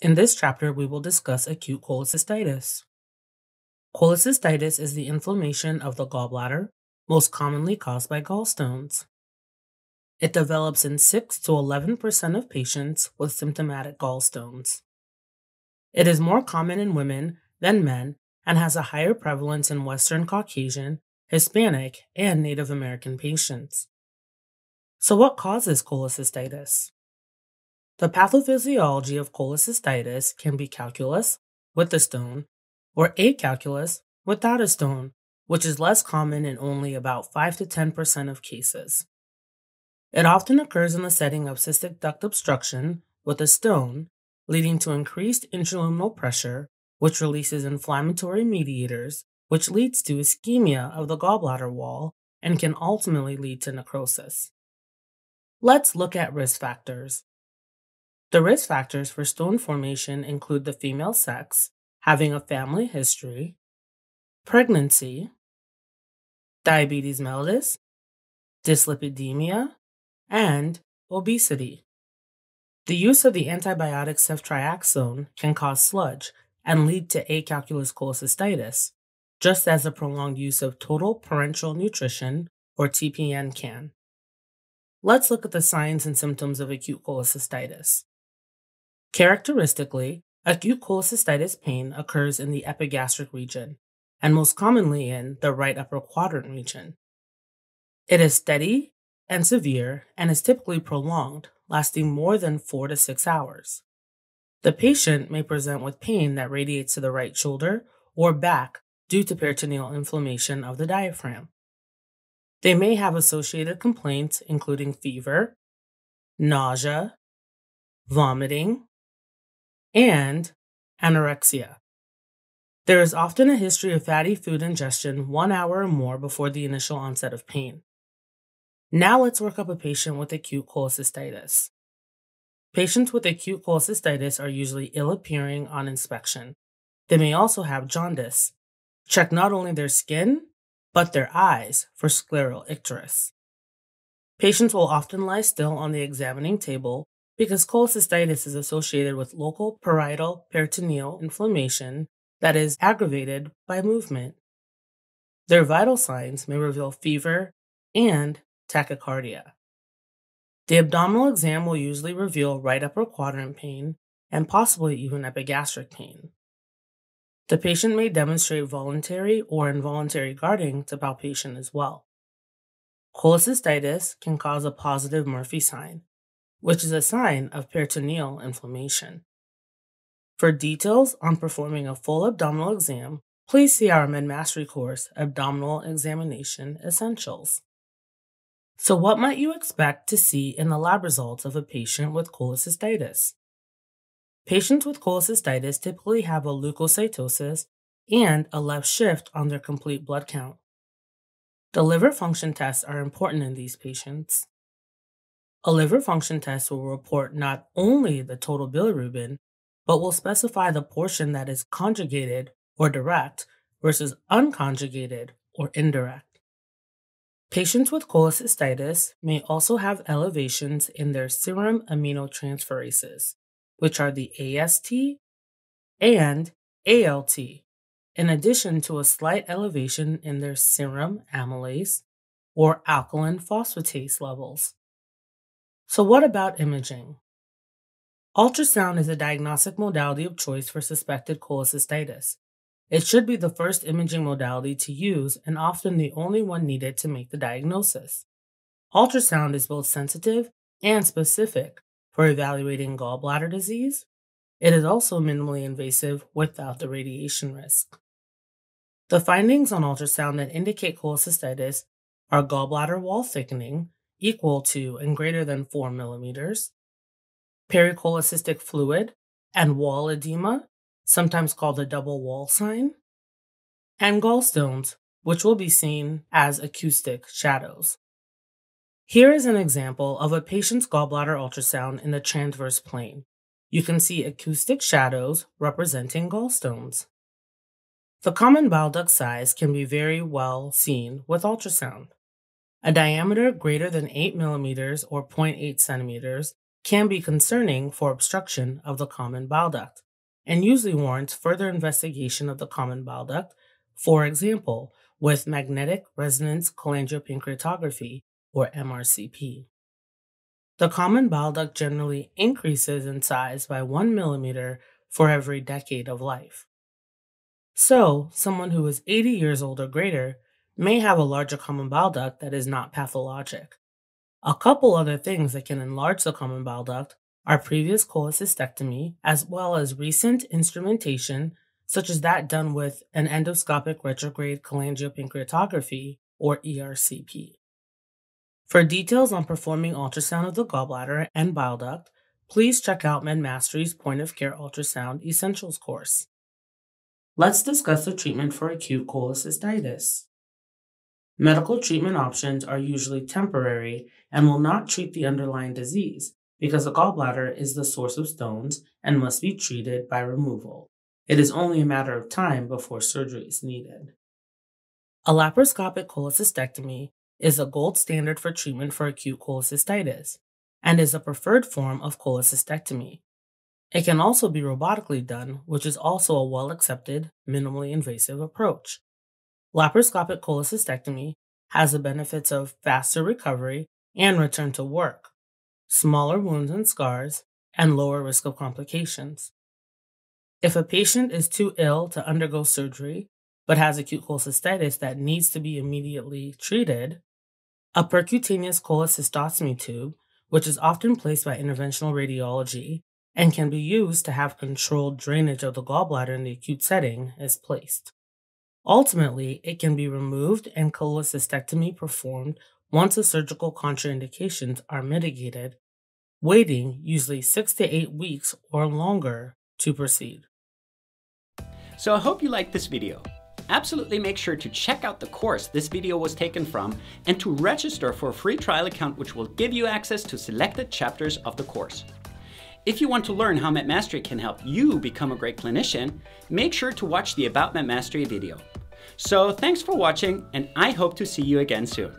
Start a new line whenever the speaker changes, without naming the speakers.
In this chapter, we will discuss acute cholecystitis. Cholecystitis is the inflammation of the gallbladder, most commonly caused by gallstones. It develops in 6 to 11% of patients with symptomatic gallstones. It is more common in women than men and has a higher prevalence in Western Caucasian, Hispanic, and Native American patients. So, what causes cholecystitis? The pathophysiology of cholecystitis can be calculous with a stone or acalculous without a stone, which is less common in only about 5 to 10% of cases. It often occurs in the setting of cystic duct obstruction with a stone, leading to increased intraluminal pressure, which releases inflammatory mediators, which leads to ischemia of the gallbladder wall and can ultimately lead to necrosis. Let's look at risk factors. The risk factors for stone formation include the female sex, having a family history, pregnancy, diabetes mellitus, dyslipidemia, and obesity. The use of the antibiotic ceftriaxone can cause sludge and lead to acalculous cholecystitis, just as the prolonged use of total parenteral nutrition, or TPN, can. Let's look at the signs and symptoms of acute cholecystitis. Characteristically, acute cholecystitis pain occurs in the epigastric region, and most commonly in the right upper quadrant region. It is steady and severe and is typically prolonged, lasting more than four to six hours. The patient may present with pain that radiates to the right shoulder or back due to peritoneal inflammation of the diaphragm. They may have associated complaints including fever, nausea, vomiting, and anorexia. There is often a history of fatty food ingestion one hour or more before the initial onset of pain. Now let's work up a patient with acute cholecystitis. Patients with acute cholecystitis are usually ill appearing on inspection. They may also have jaundice. Check not only their skin, but their eyes for scleral icterus. Patients will often lie still on the examining table because cholecystitis is associated with local parietal peritoneal inflammation that is aggravated by movement. Their vital signs may reveal fever and tachycardia. The abdominal exam will usually reveal right upper quadrant pain and possibly even epigastric pain. The patient may demonstrate voluntary or involuntary guarding to palpation as well. Cholecystitis can cause a positive Murphy sign, which is a sign of peritoneal inflammation. For details on performing a full abdominal exam, please see our MedMastery course, Abdominal Examination Essentials. So, what might you expect to see in the lab results of a patient with cholecystitis? Patients with cholecystitis typically have a leukocytosis and a left shift on their complete blood count. The liver function tests are important in these patients. A liver function test will report not only the total bilirubin, but will specify the portion that is conjugated or direct versus unconjugated or indirect. Patients with cholecystitis may also have elevations in their serum aminotransferases, which are the AST and ALT, in addition to a slight elevation in their serum amylase or alkaline phosphatase levels. So, what about imaging? Ultrasound is a diagnostic modality of choice for suspected cholecystitis. It should be the first imaging modality to use and often the only one needed to make the diagnosis. Ultrasound is both sensitive and specific for evaluating gallbladder disease. It is also minimally invasive without the radiation risk. The findings on ultrasound that indicate cholecystitis are gallbladder wall thickening, equal to and greater than 4 millimeters, pericholecystic fluid and wall edema, sometimes called the double wall sign, and gallstones, which will be seen as acoustic shadows. Here is an example of a patient's gallbladder ultrasound in the transverse plane. You can see acoustic shadows representing gallstones. The common bile duct size can be very well seen with ultrasound. A diameter greater than 8 millimeters or 0.8 centimeters can be concerning for obstruction of the common bile duct and usually warrants further investigation of the common bile duct, for example, with magnetic resonance cholangiopancreatography or MRCP. The common bile duct generally increases in size by 1 millimeter for every decade of life. So, someone who is 80 years old or greater may have a larger common bile duct that is not pathologic. A couple other things that can enlarge the common bile duct are previous cholecystectomy, as well as recent instrumentation, such as that done with an endoscopic retrograde cholangiopancreatography, or ERCP. For details on performing ultrasound of the gallbladder and bile duct, please check out MedMastery's Point of Care Ultrasound Essentials course. Let's discuss the treatment for acute cholecystitis. Medical treatment options are usually temporary and will not treat the underlying disease because the gallbladder is the source of stones and must be treated by removal. It is only a matter of time before surgery is needed. A laparoscopic cholecystectomy is a gold standard for treatment for acute cholecystitis and is a preferred form of cholecystectomy. It can also be robotically done, which is also a well accepted, minimally invasive approach. Laparoscopic cholecystectomy has the benefits of faster recovery and return to work, smaller wounds and scars, and lower risk of complications. If a patient is too ill to undergo surgery but has acute cholecystitis that needs to be immediately treated, a percutaneous cholecystostomy tube, which is often placed by interventional radiology and can be used to have controlled drainage of the gallbladder in the acute setting, is placed. Ultimately, it can be removed and cholecystectomy performed once the surgical contraindications are mitigated, waiting usually six to eight weeks or longer to proceed.
So I hope you liked this video. Absolutely make sure to check out the course this video was taken from and to register for a free trial account which will give you access to selected chapters of the course. If you want to learn how MedMastery can help you become a great clinician, make sure to watch the About MedMastery video. So thanks for watching and I hope to see you again soon.